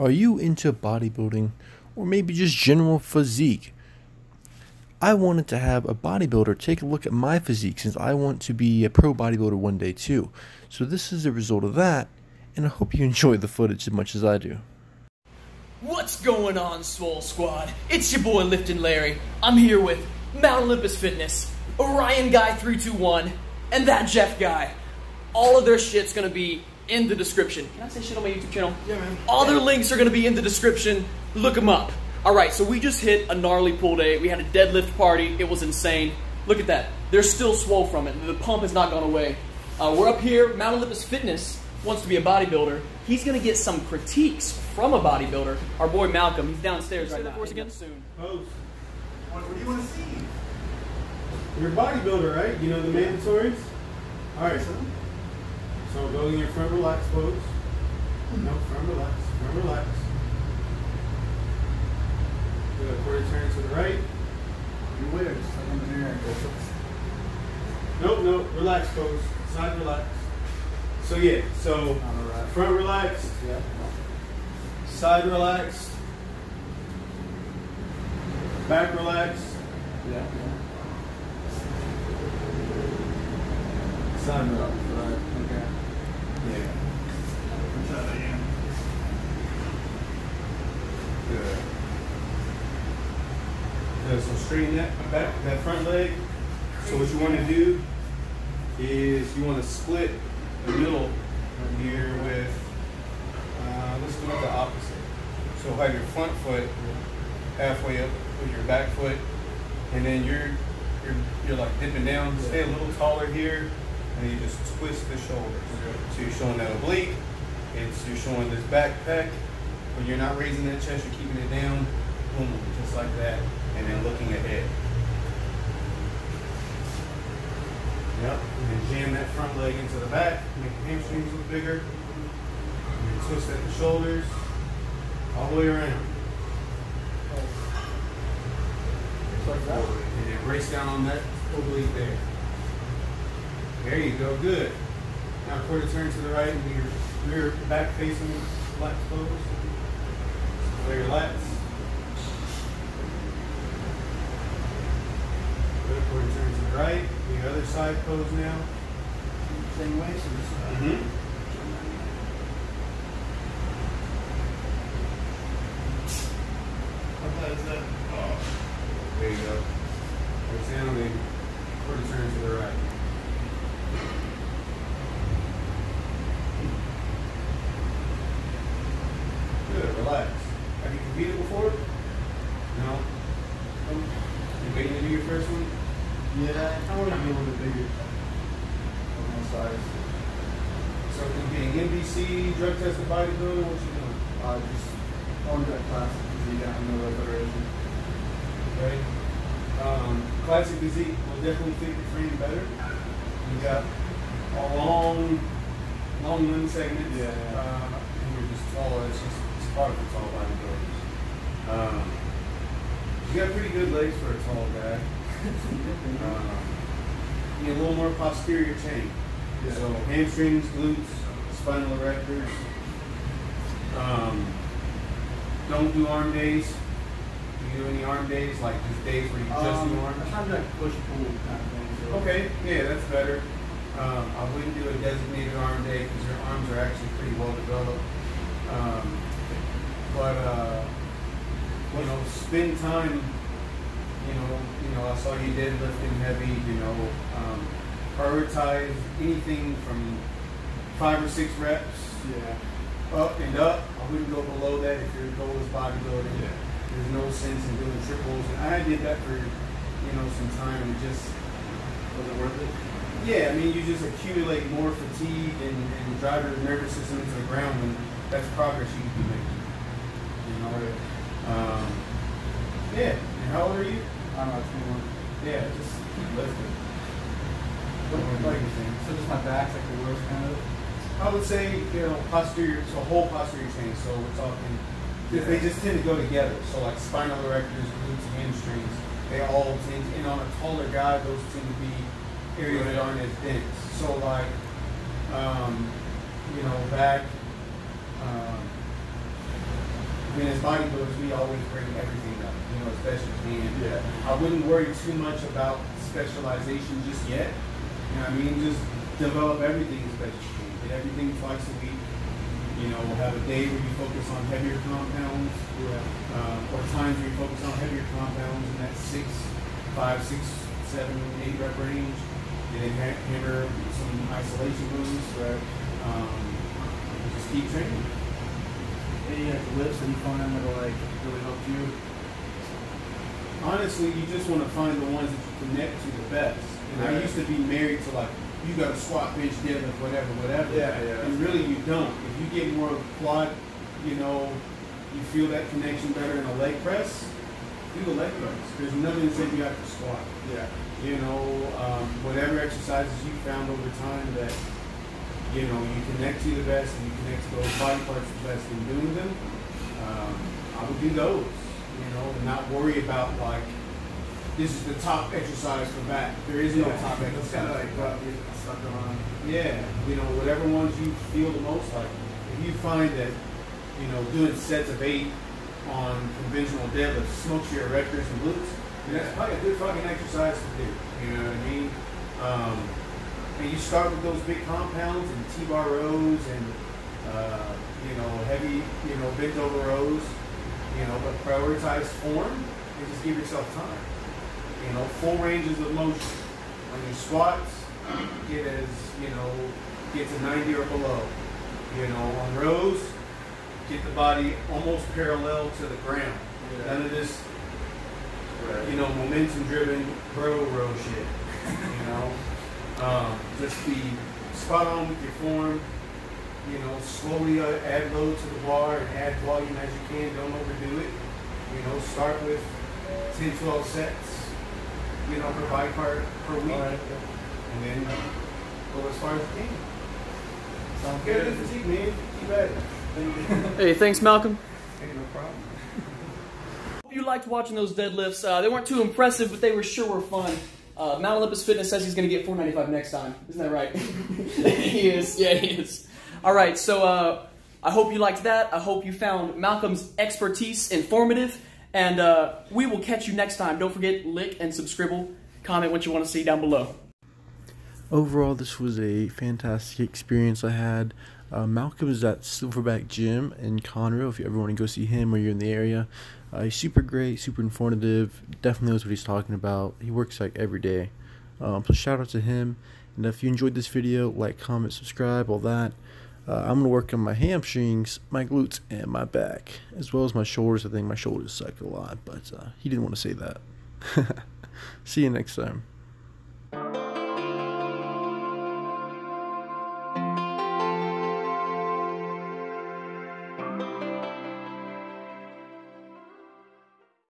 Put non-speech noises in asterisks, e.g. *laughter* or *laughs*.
Are you into bodybuilding or maybe just general physique? I wanted to have a bodybuilder take a look at my physique since I want to be a pro bodybuilder one day too. So this is a result of that, and I hope you *laughs* enjoy the footage as much as I do. What's going on, Swole Squad? It's your boy Lifton Larry. I'm here with Mount Olympus Fitness, Orion Guy 321, and that Jeff guy. All of their shit's gonna be in the description. Can I say shit on my YouTube channel? Yeah, man. All their links are gonna be in the description. Look them up. All right, so we just hit a gnarly pool day. We had a deadlift party. It was insane. Look at that. They're still swole from it. The pump has not gone away. Uh, we're up here. Mount Olympus Fitness wants to be a bodybuilder. He's gonna get some critiques from a bodybuilder. Our boy Malcolm. He's downstairs right now. For us again soon. Pose. What, what do you want to see? You're a bodybuilder, right? You know the mandatories? Alright, so, so go in your front relax pose. No, front relax, front relax. Do a quarter turn to the right. You weird. Like in the mirror. Nope, nope, relax pose. Side relax. So yeah, so front relaxed, Yeah. side relaxed, back relaxed, Yeah. side relaxed. Right. Okay. Yeah. Good. Good. So straighten that back, that front leg. So what you want to do is you want to split the middle here with. Uh, let's do it the opposite. So have your front foot halfway up with your back foot, and then you're you're you're like dipping down. Stay a little taller here, and you just twist the shoulders. So you're showing that oblique. It's you're showing this backpack. When you're not raising that chest, you're keeping it down. Boom, just like that, and then looking ahead. Yep. And then jam that front leg into the back. Make the hamstrings look bigger. And then twist at the shoulders all the way around. Just like that. And then brace down on that oblique there. There you go, good. Now quarter turn to the right and your rear back facing flat pose. Very your Good, quarter turn to the right. The other side pose now. Same way. So this. Mm-hmm. How bad is that? There you go. Brace down and quarter turn to the right. Good, relax. Have you competed before? No? You waiting to do your first one? Yeah. I want to be a little bit bigger. On my size. So competing NBC, drug tested bodybuilding, what you doing? Uh, just on that class. Yeah. I know that federation. Okay. Um, classic physique will definitely fit your frame better. You got a long, long limb segment. Yeah. Uh, and you're just tall. It's just it's hard for tall bodybuilders. Um, you got pretty good legs for a tall guy. Um, you need a little more posterior chain. Yeah. So hamstrings, glutes, spinal erectors. Um, don't do arm days. Do you do any arm days, like just days where you just Um, do arms? I kind of like push pull kind of thing. Okay, yeah, that's better. Um, I wouldn't do a designated arm day because your arms are actually pretty well developed. Um, but uh, you know, spend time. You know, you know, I saw you deadlifting heavy. You know, um, prioritize anything from five or six reps Yeah. up and up. I wouldn't go below that if your goal is bodybuilding. Yeah. There's no sense in doing triples. And I did that for, you know, some time and just Was it worth it? yeah, I mean, you just accumulate more fatigue and, and drive your nervous system into the ground when that's progress you can be making. You know? Um, yeah. How old are you? I don't know. 21. Yeah, just keep lifting. Like, so just my back's like the worst kind of. I would say, you know, posterior, so whole posterior chain. So we're talking, if they just tend to go together. So like spinal erectors, glutes, hamstrings, they all tend, and on a taller guy, those tend to be areas that aren't as dense. So like, um, you know, back, I mean, as bodybuilders, we always bring everything up, you know, as best you can. Yeah. I wouldn't worry too much about specialization just yet. You know what I mean? Just develop everything as best you can. Get everything twice a week. You know, we'll have a day where you focus on heavier compounds, Yeah. uh, or times where you focus on heavier compounds in that six, five, six, seven, eight rep range. And then ha- hammer some isolation moves. Right. Um, just keep training. Any like lifts that you find that like really helped you? honestly, you just want to find the ones that you connect to the best. And I used to be married to like, you got to squat, bench, deadlift, whatever, whatever. Yeah, yeah. And really, you don't. If you get more quad, you know, you feel that connection better in a leg press. Do the leg press. There's nothing that says you have to squat. Yeah. You know, um, whatever exercises you found over time that you know you connect to the best and you connect to those body parts the best in doing them. Um, I would do those. You know, and not worry about like this is the top exercise for back. There is no Yeah. top exercise. kind of like what you stuck on. Yeah, you know, whatever ones you feel the most like. If you find that, you know, doing sets of eight on conventional deadlifts smokes your erectors and glutes, then that's probably a good fucking exercise to do. You know what I mean? Um, and you start with those big compounds and T-bar rows and, uh, you know, heavy, you know, bent over rows, you know, but prioritize form and just give yourself time. You know, full ranges of motion. On your squats, get as, you know, get to 90 or below. You know, on rows, get the body almost parallel to the ground. Yeah. None of this, Right. you know, momentum driven bro row shit. You know, um, just be spot on with your form. You know, slowly uh, add load to the bar and add volume as you can. Don't overdo it. You know, start with 10, 12 sets. You know, per body part per week, All right. and then go as far as you can. Sounds Get a good. good physique, man. Keep at it. Hey, thanks, Malcolm. Hey, no problem. *laughs* Hope you liked watching those deadlifts. Uh, they weren't too impressive, but they were sure were fun. Uh, Mount Olympus Fitness says he's going to get 495 next time. Isn't that right? *laughs* he is. Yeah, he is. All right. So uh, I hope you liked that. I hope you found Malcolm's expertise informative, and uh, we will catch you next time. Don't forget lick and subscribe. Comment what you want to see down below. Overall, this was a fantastic experience I had. Uh, Malcolm is at Silverback Gym in Conroe. If you ever want to go see him or you're in the area, uh, he's super great, super informative. Definitely knows what he's talking about. He works like every day. Um, so shout out to him. And if you enjoyed this video, like, comment, subscribe, all that. Uh, I'm gonna work on my hamstrings, my glutes, and my back, as well as my shoulders. I think my shoulders suck a lot, but uh, he didn't want to say that. *laughs* See you next time.